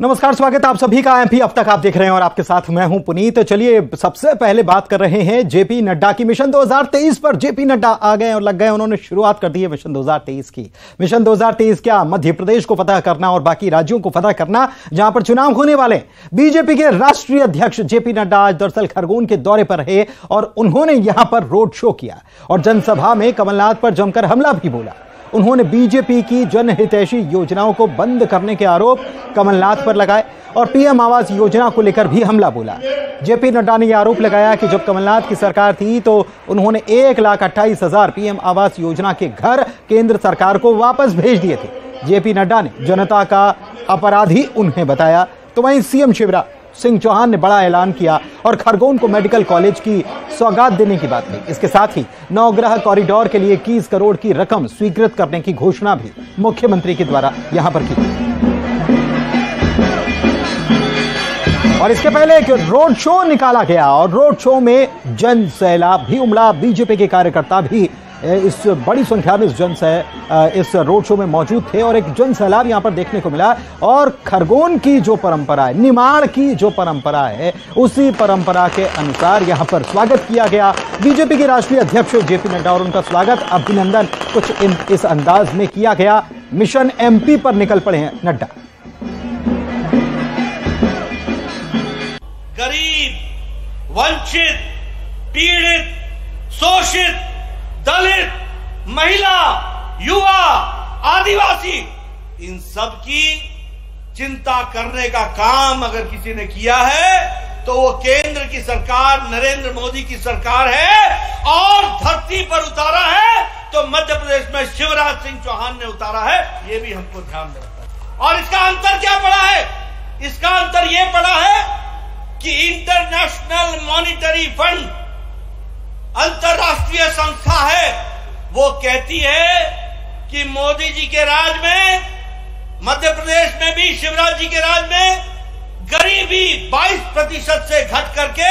नमस्कार, स्वागत आप सभी का एमपी अब तक आप देख रहे हैं और आपके साथ मैं हूँ पुनीत। चलिए, सबसे पहले बात कर रहे हैं जेपी नड्डा की। मिशन 2023 पर जेपी नड्डा आ गए और लग गए, उन्होंने शुरुआत कर दी है मिशन 2023 की। मिशन 2023 क्या मध्य प्रदेश को फतह करना और बाकी राज्यों को फतह करना, जहाँ पर चुनाव होने वाले बीजेपी के राष्ट्रीय अध्यक्ष जेपी नड्डा आज दरअसल खरगोन के दौरे पर रहे और उन्होंने यहाँ पर रोड शो किया। और जनसभा में कमलनाथ पर जमकर हमला भी बोला। उन्होंने बीजेपी की जनहितैषी योजनाओं को बंद करने के आरोप कमलनाथ पर लगाए और पीएम आवास योजना को लेकर भी हमला बोला। जेपी नड्डा ने यह आरोप लगाया कि जब कमलनाथ की सरकार थी तो उन्होंने एक लाख अट्ठाईस हज़ार पीएम आवास योजना के घर केंद्र सरकार को वापस भेज दिए थे। जेपी नड्डा ने जनता का अपराधी उन्हें बताया। तो वहीं सीएम शिवराज सिंह चौहान ने बड़ा ऐलान किया और खरगोन को मेडिकल कॉलेज की सौगात देने की बात कही। इसके साथ ही नवग्रह कॉरिडोर के लिए इक्कीस करोड़ की रकम स्वीकृत करने की घोषणा भी मुख्यमंत्री के द्वारा यहाँ पर की और इसके पहले एक रोड शो निकाला गया और रोड शो में जन सैलाब भी उमड़ा बीजेपी के कार्यकर्ता भी इस बड़ी संख्या में जन इस रोड शो में मौजूद थे और एक जन सैलाब यहाँ पर देखने को मिला और खरगोन की जो परंपरा है, निमाड़ की जो परंपरा है, उसी परंपरा के अनुसार यहाँ पर स्वागत किया गया। बीजेपी के राष्ट्रीय अध्यक्ष जेपी नड्डा और उनका स्वागत, अभिनंदन कुछ इन, इस अंदाज में किया गया। मिशन एमपी पर निकल पड़े हैं नड्डा। गरीब, वंचित, पीड़ित, शोषित दलित, महिला, युवा, आदिवासी, इन सब की चिंता करने का काम अगर किसी ने किया है तो वो केंद्र की सरकार, नरेंद्र मोदी की सरकार है, और धरती पर उतारा है तो मध्य प्रदेश में शिवराज सिंह चौहान ने उतारा है, ये भी हमको ध्यान रखना है और इसका अंतर क्या पड़ा है? इसका अंतर यह पड़ा है कि इंटरनेशनल मॉनिटरी फंड अंतरराष्ट्रीय संस्था है। वो कहती है कि मोदी जी के राज में, मध्य प्रदेश में भी, शिवराज जी के राज में गरीबी 22 प्रतिशत से घट करके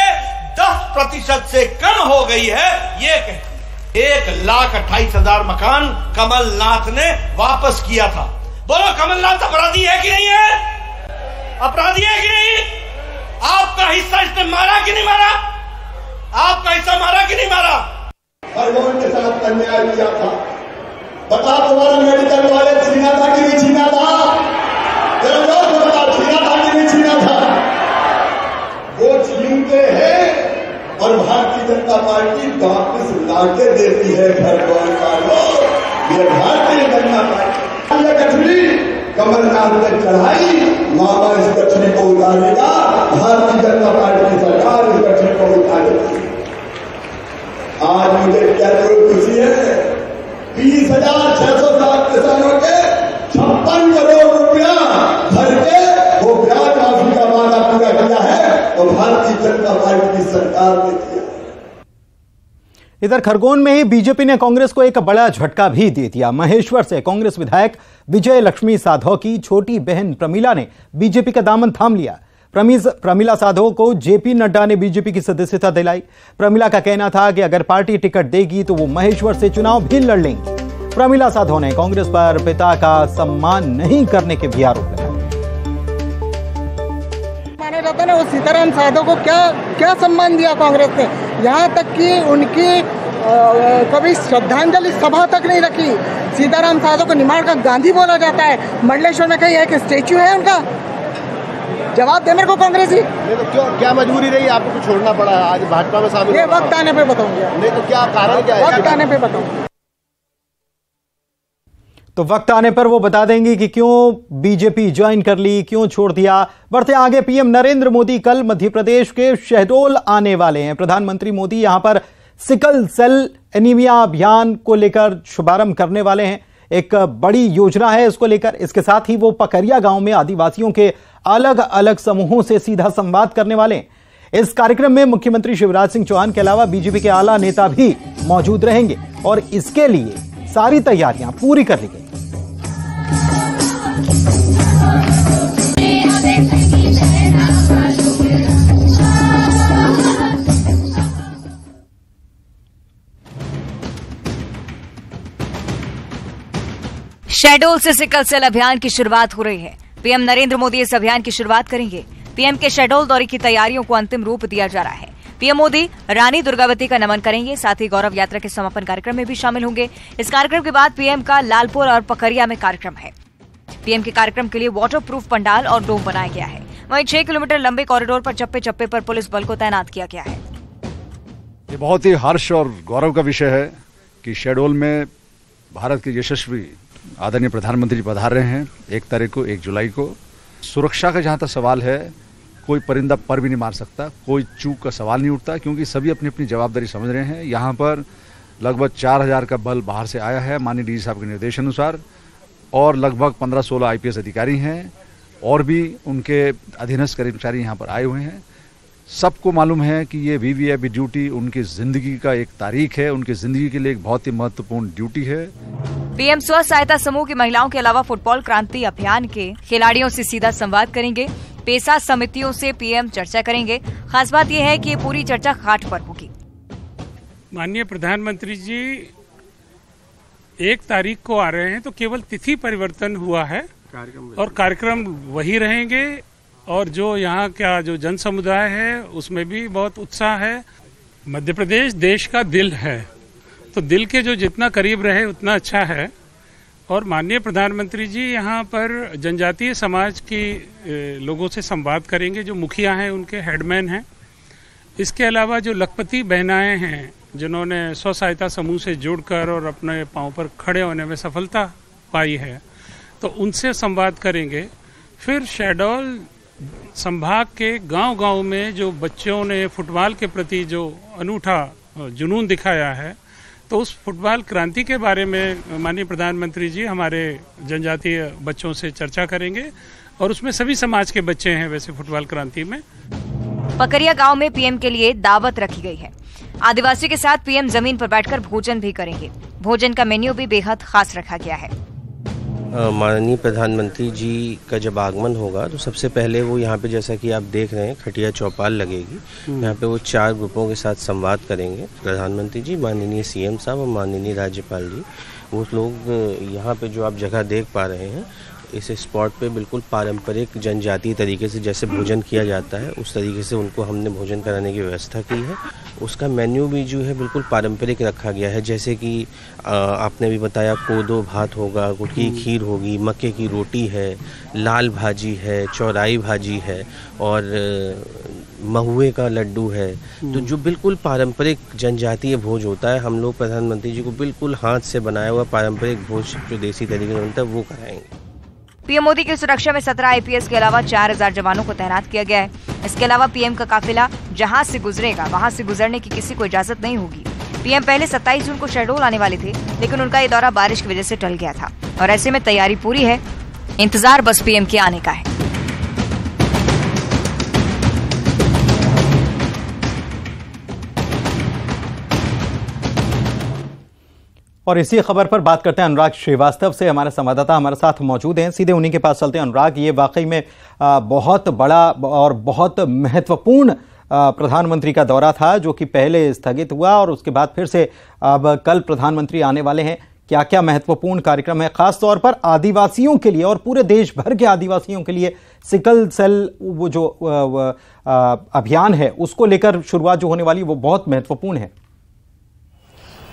10 प्रतिशत से कम हो गई है। ये कहती एक लाख अट्ठाईस हज़ार मकान कमलनाथ ने वापस किया था। बोलो, कमलनाथ अपराधी है कि नहीं है? अपराधी है कि नहीं? आपका हिस्सा इसने मारा कि नहीं मारा? आपका हिस्सा मारा कि नहीं मारा? खरगोन के साथ अन्याय किया था। बता तुम्हारा मेडिकल कॉलेज छीना था कि नहीं छीना था? छीना था कि नहीं छीना था? वो छीनते हैं और भारतीय जनता पार्टी वापस लाके देती है खरगोन का लोग। ये भारतीय जनता पार्टी। ये कठरी कमलनाथ ने चढ़ाई, मामा इस कठरी को उतारेगा। भारतीय जनता पार्टी की सरकार इस कठरी को उतारेगी आज मुझे क्या ज़रूर खुशी है? बीस हज़ार छह सौ सात किसानों के छप्पन करोड़ रुपया भर के वो ब्याज माफ़ी का वादा पूरा किया है और भारतीय जनता पार्टी की सरकार ने किया इधर खरगोन में ही बीजेपी ने कांग्रेस को एक बड़ा झटका भी दे दिया। महेश्वर से कांग्रेस विधायक विजय लक्ष्मी साधो की छोटी बहन प्रमीला ने बीजेपी का दामन थाम लिया। प्रमिला साधो को जेपी नड्डा ने बीजेपी की सदस्यता दिलाई। प्रमिला का कहना था कि अगर पार्टी टिकट देगी तो वो महेश्वर से चुनाव भी लड़ लेंगी। प्रमिला साधो ने कांग्रेस पर पिता का सम्मान नहीं करने के भी आरोप लगाए। माना जाता ना सीताराम साधो को क्या क्या सम्मान दिया कांग्रेस ने? यहाँ तक कि उनकी कभी श्रद्धांजलि सभा तक नहीं रखी। सीताराम साधो को निमाड़ का गांधी बोला जाता है। मंडलेश्वर में कहीं एक स्टेच्यू है उनका? जवाब दे मेरे को कांग्रेस ही नहीं तो क्यों? क्या मजबूरी रही? आपको कुछ छोड़ना पड़ा? आज भाजपा में शामिल ये वक्त आने पे बताऊँगा। नहीं तो क्या कारण क्या है? वक्त आने पे बताऊँगा। तो वक्त आने पर वो बता देंगे कि क्यों बीजेपी ज्वाइन कर ली क्यों छोड़ दिया। बढ़ते आगे पीएम नरेंद्र मोदी कल मध्य प्रदेश के शहडोल आने वाले हैं। प्रधानमंत्री मोदी यहाँ पर सिकल सेल एनीमिया अभियान को लेकर शुभारंभ करने वाले हैं। एक बड़ी योजना है इसको लेकर। इसके साथ ही वो पकरिया गाँव में आदिवासियों के अलग अलग समूहों से सीधा संवाद करने वाले इस कार्यक्रम में मुख्यमंत्री शिवराज सिंह चौहान के अलावा बीजेपी के आला नेता भी मौजूद रहेंगे और इसके लिए सारी तैयारियाँ पूरी कर ली गई। शेडोल से सिकल सेल अभियान की शुरुआत हो रही है। पीएम नरेंद्र मोदी इस अभियान की शुरुआत करेंगे। पीएम के शेडोल दौरे की तैयारियों को अंतिम रूप दिया जा रहा है। पीएम मोदी रानी दुर्गावती का नमन करेंगे, साथ ही गौरव यात्रा के समापन कार्यक्रम में भी शामिल होंगे। इस कार्यक्रम के बाद पीएम का लालपुर और पकरिया में कार्यक्रम है। पीएम के कार्यक्रम के लिए वाटर प्रूफ पंडाल और डोम बनाया गया है। वहीं छह किलोमीटर लंबे कॉरिडोर पर चप्पे चप्पे पर पुलिस बल को तैनात किया गया है। ये बहुत ही हर्ष और गौरव का विषय है कि शेडोल में भारत के यशस्वी आदरणीय प्रधानमंत्री जी पधार रहे हैं, एक तारीख को, एक जुलाई को। सुरक्षा का जहाँ तक सवाल है, कोई परिंदा पर भी नहीं मार सकता, कोई चूक का सवाल नहीं उठता, क्योंकि सभी अपनी अपनी जवाबदारी समझ रहे हैं। यहाँ पर लगभग चार हज़ार का बल बाहर से आया है, माननीय डी साहब के निर्देश अनुसार और लगभग पंद्रह सोलह आईपीएस अधिकारी हैं, और भी उनके अधीनस्थ कर्मचारी यहाँ पर आए हुए हैं। सबको मालूम है कि ये वीवीआईपी ड्यूटी उनकी ज़िंदगी का एक तारीख है, उनकी ज़िंदगी के लिए एक बहुत ही महत्वपूर्ण ड्यूटी है। पीएम स्व सहायता समूह की महिलाओं के अलावा फुटबॉल क्रांति अभियान के खिलाड़ियों से सीधा संवाद करेंगे। पेशा समितियों से पीएम चर्चा करेंगे। खास बात यह है कि ये पूरी चर्चा खाट पर होगी। माननीय प्रधानमंत्री जी एक तारीख को आ रहे हैं तो केवल तिथि परिवर्तन हुआ है और कार्यक्रम वही रहेंगे और जो यहाँ का जो जन समुदाय है उसमें भी बहुत उत्साह है। मध्य प्रदेश देश का दिल है। तो दिल के जो जितना करीब रहे, उतना अच्छा है। और माननीय प्रधानमंत्री जी, यहाँ पर जनजातीय समाज की लोगों से संवाद करेंगे। जो मुखिया हैं, उनके हेडमैन हैं। इसके अलावा जो लखपति बहनाएँ हैं, जिन्होंने स्व सहायता समूह से जुड़कर और अपने पाँव पर खड़े होने में सफलता पाई है तो उनसे संवाद करेंगे। फिर शेडोल संभाग के गांव-गांव में जो बच्चों ने फुटबॉल के प्रति जो अनूठा जुनून दिखाया है तो उस फुटबॉल क्रांति के बारे में माननीय प्रधानमंत्री जी हमारे जनजातीय बच्चों से चर्चा करेंगे और उसमें सभी समाज के बच्चे हैं वैसे फुटबॉल क्रांति में। पकरिया गाँव में पीएम के लिए दावत रखी गई है। आदिवासी के साथ पीएम ज़मीन पर बैठकर भोजन भी करेंगे। भोजन का मेन्यू भी बेहद खास रखा गया है। माननीय प्रधानमंत्री जी का जब आगमन होगा तो सबसे पहले वो यहाँ पे जैसा कि आप देख रहे हैं खटिया चौपाल लगेगी हम्म। यहाँ पे वो चार ग्रुपों के साथ संवाद करेंगे प्रधानमंत्री जी माननीय सीएम साहब और माननीय राज्यपाल जी वो लोग यहाँ पे जो आप जगह देख पा रहे हैं इस स्पॉट पे बिल्कुल पारंपरिक जनजातीय तरीके से जैसे भोजन किया जाता है उस तरीके से उनको हमने भोजन कराने की व्यवस्था की है उसका मेन्यू भी जो है बिल्कुल पारंपरिक रखा गया है जैसे कि आपने भी बताया कोदो भात होगा गुटकी हम्म। खीर होगी मक्के की रोटी है लाल भाजी है चौराई भाजी है और महुए का लड्डू है तो हम्म। जो बिल्कुल पारंपरिक जनजातीय भोज होता है हम लोग प्रधानमंत्री जी को बिल्कुल हाथ से बनाया हुआ पारंपरिक भोज जो देसी तरीके से बनता है वो कराएँगे पीएम मोदी की सुरक्षा में सत्रह आईपीएस के अलावा चार हज़ार जवानों को तैनात किया गया है। इसके अलावा पीएम का काफिला जहाँ से गुजरेगा, वहाँ से गुजरने की किसी को इजाज़त नहीं होगी। पीएम पहले 27 जून को शहडोल आने वाले थे, लेकिन उनका ये दौरा बारिश की वजह से टल गया था। और ऐसे में तैयारी पूरी है। इंतज़ार बस पीएम के आने का है। और इसी खबर पर बात करते हैं अनुराग श्रीवास्तव से। हमारे संवाददाता हमारे साथ मौजूद हैं। सीधे उन्हीं के पास चलते हैं। अनुराग, ये वाकई में बहुत बड़ा और बहुत महत्वपूर्ण प्रधानमंत्री का दौरा था, जो कि पहले स्थगित हुआ और उसके बाद फिर से अब कल प्रधानमंत्री आने वाले हैं। क्या क्या महत्वपूर्ण कार्यक्रम है? खास तौर पर आदिवासियों के लिए और पूरे देश भर के आदिवासियों के लिए सिकल सेल वो जो अभियान है, उसको लेकर शुरुआत जो होने वाली वो बहुत महत्वपूर्ण है।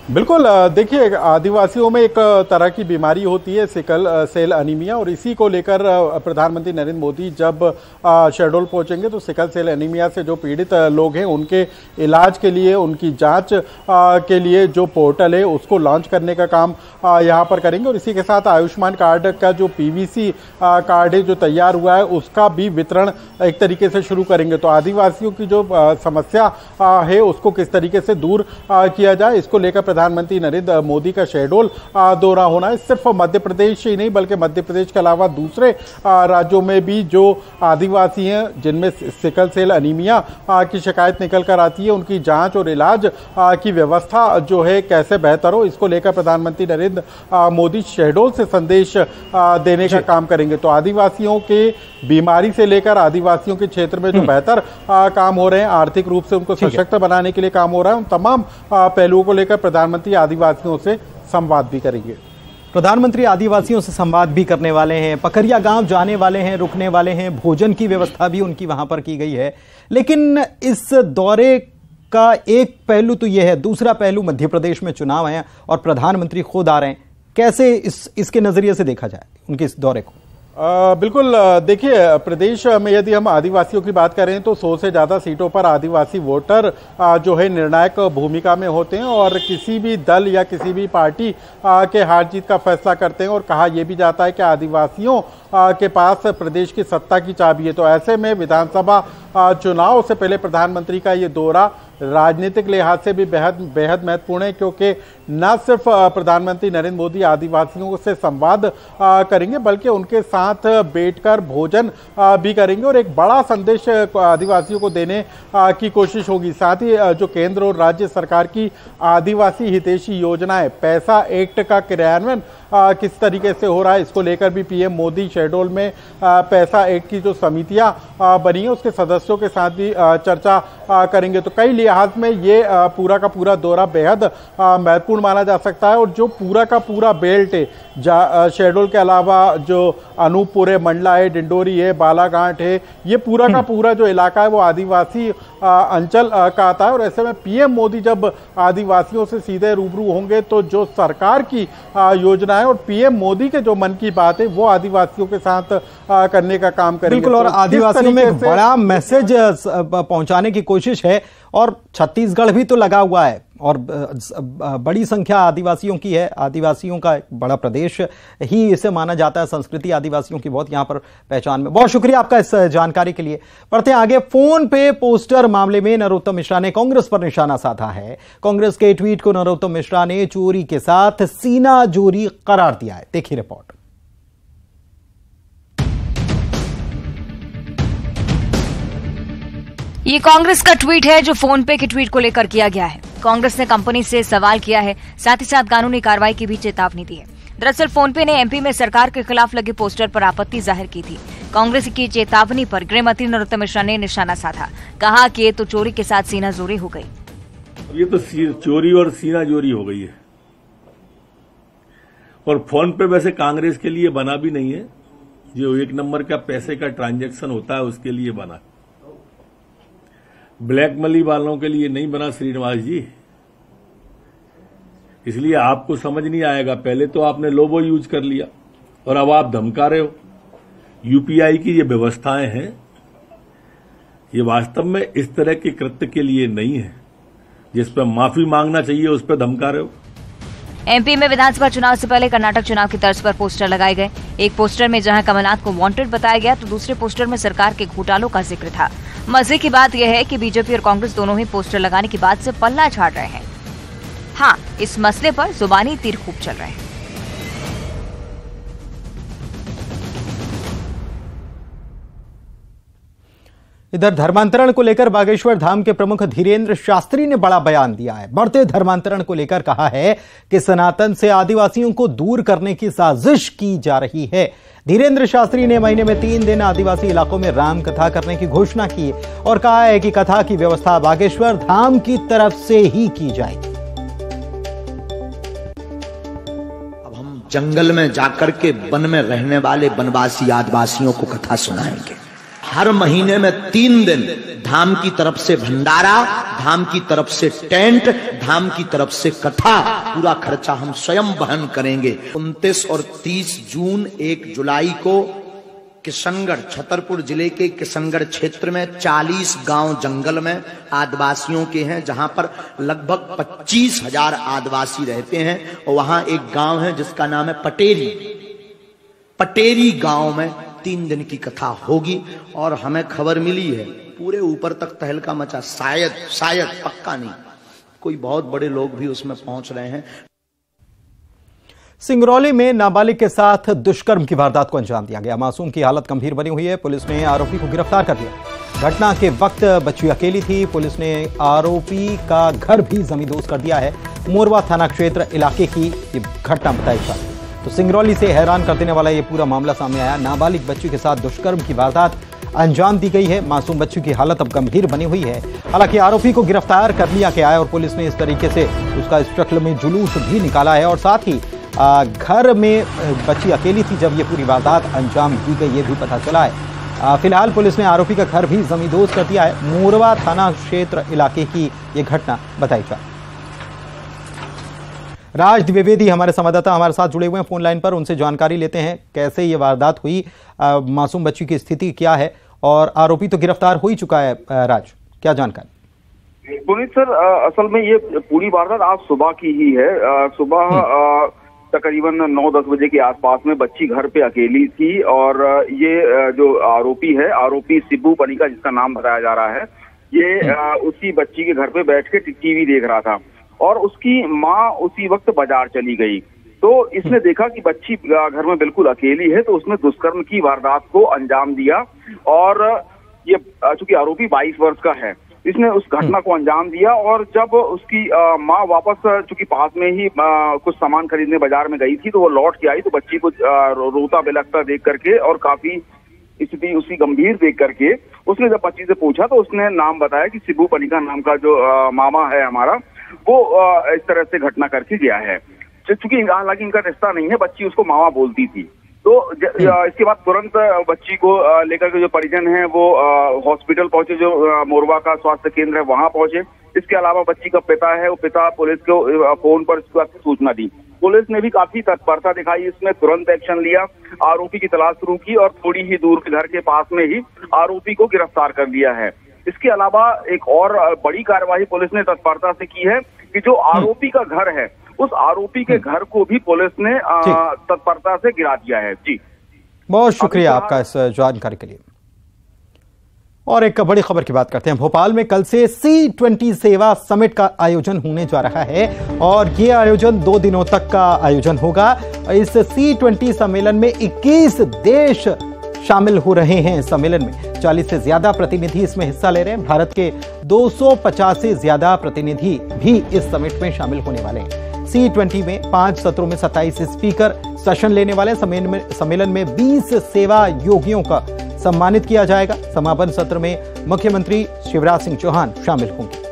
बिल्कुल देखिए, आदिवासियों में एक तरह की बीमारी होती है, सिकल सेल अनीमिया और इसी को लेकर प्रधानमंत्री नरेंद्र मोदी जब शेडोल पहुँचेंगे तो सिकल सेल अनीमिया से जो पीड़ित लोग हैं, उनके इलाज के लिए, उनकी जाँच के लिए जो पोर्टल है, उसको लॉन्च करने का काम यहाँ पर करेंगे। और इसी के साथ आयुष्मान कार्ड का जो पीवीसी कार्ड है, जो तैयार हुआ है, उसका भी वितरण एक तरीके से शुरू करेंगे। तो आदिवासियों की जो समस्या है, उसको किस तरीके से दूर किया जाए, इसको लेकर प्रधानमंत्री नरेंद्र मोदी का शेडोल दौरा होना है। सिर्फ़ मध्य प्रदेश ही नहीं बल्कि मध्य प्रदेश के अलावा दूसरे राज्यों में भी जो आदिवासी हैं जिनमें सिकल सेल अनीमिया की शिकायत निकल कर आती है उनकी जाँच और इलाज की व्यवस्था जो है कैसे बेहतर हो इसको लेकर प्रधानमंत्री नरेंद्र मोदी शहडोल से संदेश देने का काम करेंगे। तो आदिवासियों के बीमारी से लेकर आदिवासियों के क्षेत्र में जो हम्म। बेहतर काम हो रहे हैं आर्थिक रूप से उनको सशक्त बनाने के लिए काम हो रहा है उन तमाम पहलुओं को लेकर प्रधानमंत्री आदिवासियों से संवाद भी करेंगे। प्रधानमंत्री आदिवासियों से संवाद भी करने वाले हैं पकरिया गाँव जाने वाले हैं रुकने वाले हैं भोजन की व्यवस्था भी उनकी वहाँ पर की गई है। लेकिन इस दौरे का एक पहलू तो यह है दूसरा पहलू मध्य प्रदेश में चुनाव है और प्रधानमंत्री खुद आ रहे हैं। कैसे इस इसके नज़रिए से देखा जाए उनके इस दौरे को? आ, बिल्कुल देखिए प्रदेश में यदि हम आदिवासियों की बात करें तो सौ से ज़्यादा सीटों पर आदिवासी वोटर आ, जो है निर्णायक भूमिका में होते हैं और किसी भी दल या किसी भी पार्टी आ, के हार जीत का फैसला करते हैं और कहा यह भी जाता है कि आदिवासियों के पास प्रदेश की सत्ता की चाबी है। तो ऐसे में विधानसभा चुनाव से पहले प्रधानमंत्री का ये दौरा राजनीतिक लिहाज से भी बेहद बेहद महत्वपूर्ण है, क्योंकि न सिर्फ़ प्रधानमंत्री नरेंद्र मोदी आदिवासियों से संवाद करेंगे, बल्कि उनके साथ बैठकर भोजन भी करेंगे और एक बड़ा संदेश आदिवासियों को देने की कोशिश होगी। साथ ही जो केंद्र और राज्य सरकार की आदिवासी हितैषी योजनाएँ, पैसा एक्ट का क्रियान्वयन किस तरीके से हो रहा है इसको लेकर भी पीएम मोदी शेडोल में पैसा एक्ट की जो समितियाँ बनी है उसके सदस्यों के साथ भी चर्चा करेंगे। तो कई लिहाज में ये पूरा का पूरा दौरा बेहद महत्वपूर्ण माना जा सकता है और जो पूरा का पूरा बेल्ट है शेडोल के अलावा जो अनूपपुर है मंडला है डिंडोरी है बालाघाट है ये पूरा का पूरा जो इलाका है वो आदिवासी अंचल का आता है। और ऐसे में पीएम मोदी जब आदिवासियों से सीधे रूबरू होंगे तो जो सरकार की योजना है और पीएम मोदी के जो मन की बात है वो आदिवासियों के साथ करने का काम करेंगे। बिल्कुल और तो आदिवासियों में एक बड़ा मैसेज पहुँचाने की कोशिश है और छत्तीसगढ़ भी तो लगा हुआ है। और बड़ी संख्या आदिवासियों की है। आदिवासियों का एक बड़ा प्रदेश ही इसे माना जाता है। संस्कृति आदिवासियों की बहुत यहाँ पर पहचान में। बहुत शुक्रिया आपका इस जानकारी के लिए। पढ़ते आगे। फ़ोन पे पोस्टर मामले में नरोत्तम मिश्रा ने कांग्रेस पर निशाना साधा है। कांग्रेस के ट्वीट को नरोत्तम मिश्रा ने चोरी के साथ सीना जोरी करार दिया है। देखिए रिपोर्ट। ये कांग्रेस का ट्वीट है जो फ़ोन पे के ट्वीट को लेकर किया गया है। कांग्रेस ने कंपनी से सवाल किया है। साथ ही साथ कानूनी कार्रवाई की भी चेतावनी दी है। दरअसल फोनपे ने एमपी में सरकार के खिलाफ लगे पोस्टर पर आपत्ति ज़ाहिर की थी। कांग्रेस की चेतावनी पर गृह मंत्री नरोत्तम मिश्रा ने निशाना साधा। कहा कि ये तो चोरी के साथ सीना जोरी हो गई। ये तो चोरी और सीना जोरी हो गई है। और फ़ोन पे वैसे कांग्रेस के लिए बना भी नहीं है। जो एक नंबर का पैसे का ट्रांजैक्शन होता है, उसके लिए बना। ब्लैक मनी वालों के लिए नहीं बना श्रीनिवास जी। इसलिए आपको समझ नहीं आएगा। पहले तो आपने लोबो यूज़ कर लिया और अब आप धमका रहे हो। यूपीआई की ये व्यवस्थाएँ हैं। ये वास्तव में इस तरह के कृत्य के लिए नहीं है। जिस पर माफ़ी मांगना चाहिए, उस पर धमका रहे हो। एमपी में विधानसभा चुनाव से पहले कर्नाटक चुनाव की तर्ज पर पोस्टर लगाए गए। एक पोस्टर में जहाँ कमलनाथ को वांटेड बताया गया तो दूसरे पोस्टर में सरकार के घोटालों का ज़िक्र था। मज़े की बात यह है कि बीजेपी और कांग्रेस दोनों ही पोस्टर लगाने की बात से पल्ला झाड़ रहे हैं। हाँ इस मसले पर जुबानी तीर खूब चल रहे हैं। इधर धर्मांतरण को लेकर बागेश्वर धाम के प्रमुख धीरेन्द्र शास्त्री ने बड़ा बयान दिया है। बढ़ते धर्मांतरण को लेकर कहा है कि सनातन से आदिवासियों को दूर करने की साजिश की जा रही है। धीरेन्द्र शास्त्री ने महीने में तीन दिन आदिवासी इलाकों में राम कथा करने की घोषणा की और कहा है कि कथा की व्यवस्था बागेश्वर धाम की तरफ़ से ही की जाएगी। अब हम जंगल में जाकर के वन में रहने वाले वनवासी आदिवासियों को कथा सुनाएँगे। हर महीने में तीन दिन धाम की तरफ़ से भंडारा, धाम की तरफ़ से टेंट, धाम की तरफ़ से कथा, पूरा खर्चा हम स्वयं वहन करेंगे। 29 और 30 जून, एक जुलाई को किशनगढ़, छतरपुर ज़िले के किशनगढ़ क्षेत्र में 40 गाँव जंगल में आदिवासियों के हैं, जहाँ पर लगभग पच्चीस हज़ार आदिवासी रहते हैं और वहाँ एक गाँव है जिसका नाम है पटेरी। पटेरी गाँव में तीन दिन की कथा होगी और हमें खबर मिली है, पूरे ऊपर तक तहलका मचा। शायद शायद, पक्का नहीं। कोई बहुत बड़े लोग भी उसमें पहुँच रहे हैं। सिंगरौली में नाबालिग के साथ दुष्कर्म की वारदात को अंजाम दिया गया। मासूम की हालत गंभीर बनी हुई है। पुलिस ने आरोपी को गिरफ़्तार कर लिया। घटना के वक्त बच्ची अकेली थी। पुलिस ने आरोपी का घर भी जमींदोज कर दिया है। मोरवा थाना क्षेत्र इलाके की घटना बताई जा तो सिंगरौली से हैरान कर देने वाला ये पूरा मामला सामने आया। नाबालिग बच्ची के साथ दुष्कर्म की वारदात अंजाम दी गई है। मासूम बच्ची की हालत अब गंभीर बनी हुई है। हालाँकि आरोपी को गिरफ़्तार कर लिया गया है और पुलिस ने इस तरीके से उसका इस में जुलूस भी निकाला है और साथ ही घर में बच्ची अकेली थी जब ये पूरी वारदात अंजाम दी गई, ये भी पता चला है। फ़िलहाल पुलिस ने आरोपी का घर भी जमींदोज कर दिया है। मोरवा थाना क्षेत्र इलाके की ये घटना बताई जा राज द्विवेदी हमारे संवाददाता हमारे साथ जुड़े हुए हैं फ़ोन लाइन पर उनसे जानकारी लेते हैं कैसे ये वारदात हुई आ, मासूम बच्ची की स्थिति क्या है और आरोपी तो गिरफ़्तार हो ही चुका है राज क्या जानकारी पुनीत सर असल में ये पूरी वारदात आज सुबह की ही है सुबह हम्म। तकरीबन नौ दस बजे के आसपास में बच्ची घर पे अकेली थी और ये जो आरोपी है आरोपी सिब्बू पनिका जिसका नाम बताया जा रहा है ये हम्म। उसी बच्ची के घर पे बैठ के टीवी देख रहा था और उसकी माँ उसी वक्त बाज़ार चली गई। तो इसने देखा कि बच्ची घर में बिल्कुल अकेली है तो उसने दुष्कर्म की वारदात को अंजाम दिया और ये चूँकि आरोपी 22 वर्ष का है इसने उस घटना को अंजाम दिया और जब उसकी माँ वापस चूँकि पास में ही आ, कुछ सामान खरीदने बाज़ार में गई थी तो वो लौट के आई तो बच्ची को रोता बिलकता देख करके और काफ़ी स्थिति उसकी गंभीर देख करके उसने जब बच्ची से पूछा तो उसने नाम बताया कि सिबू पनिका नाम का जो आ, मामा है हमारा वो इस तरह से घटना करके गया है। चूँकि हालाँकि इनका रिश्ता नहीं है बच्ची उसको मामा बोलती थी। तो हम्म। इसके बाद तुरंत बच्ची को लेकर के जो परिजन है वो हॉस्पिटल पहुँचे जो मोरवा का स्वास्थ्य केंद्र है वहाँ पहुँचे। इसके अलावा बच्ची का पिता है वो पिता पुलिस को फ़ोन पर सूचना दी। पुलिस ने भी काफ़ी तत्परता दिखाई इसमें तुरंत एक्शन लिया आरोपी की तलाश शुरू की और थोड़ी ही दूर के घर के पास में ही आरोपी को गिरफ़्तार कर लिया है। इसके अलावा एक और बड़ी कार्यवाही पुलिस ने तत्परता से की है कि जो हम्म। आरोपी का घर है उस आरोपी के हम्म। घर को भी पुलिस ने तत्परता से गिरा दिया है। जी। बहुत शुक्रिया आपका इस जानकारी के लिए। और एक बड़ी खबर की बात करते हैं। भोपाल में कल से सी ट्वेंटी सेवा समिट का आयोजन होने जा रहा है और ये आयोजन दो दिनों तक का आयोजन होगा। इस सी ट्वेंटी सम्मेलन में 21 देश शामिल हो रहे हैं सम्मेलन में। 40 से ज़्यादा प्रतिनिधि इसमें हिस्सा ले रहे हैं। भारत के 250 से ज़्यादा प्रतिनिधि भी इस समिट में शामिल होने वाले हैं। सी ट्वेंटी में पाँच सत्रों में 27 स्पीकर सेशन लेने वाले सम्मेलन में 20 सेवा योगियों का सम्मानित किया जाएगा। समापन सत्र में मुख्यमंत्री शिवराज सिंह चौहान शामिल होंगे।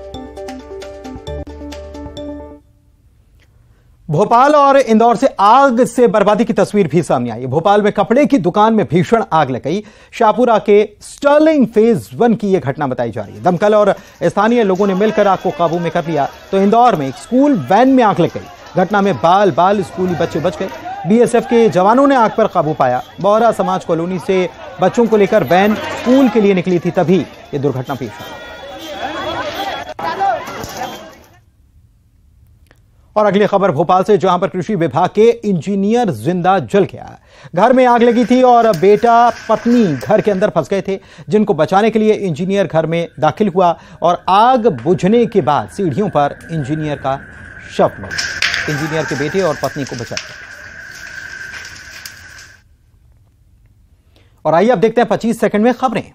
भोपाल और इंदौर से आग से बर्बादी की तस्वीर भी सामने आई। भोपाल में कपड़े की दुकान में भीषण आग लग गई। शाहपुरा के स्टर्लिंग फ़ेज़ वन की यह घटना बताई जा रही है। दमकल और स्थानीय लोगों ने मिलकर आग को काबू में कर लिया। तो इंदौर में एक स्कूल वैन में आग लग गई। घटना में बाल बाल स्कूली बच्चे बच गए। बीएसएफ के जवानों ने आग पर काबू पाया। बौरा समाज कॉलोनी से बच्चों को लेकर वैन स्कूल के लिए निकली थी तभी यह दुर्घटना पेश आई। और अगली खबर भोपाल से, जहाँ पर कृषि विभाग के इंजीनियर ज़िंदा जल गया। घर में आग लगी थी और बेटा पत्नी घर के अंदर फंस गए थे, जिनको बचाने के लिए इंजीनियर घर में दाखिल हुआ और आग बुझने के बाद सीढ़ियों पर इंजीनियर का शव मिला। इंजीनियर के बेटे और पत्नी को बचाया और आइए अब देखते हैं 25 सेकंड में खबरें।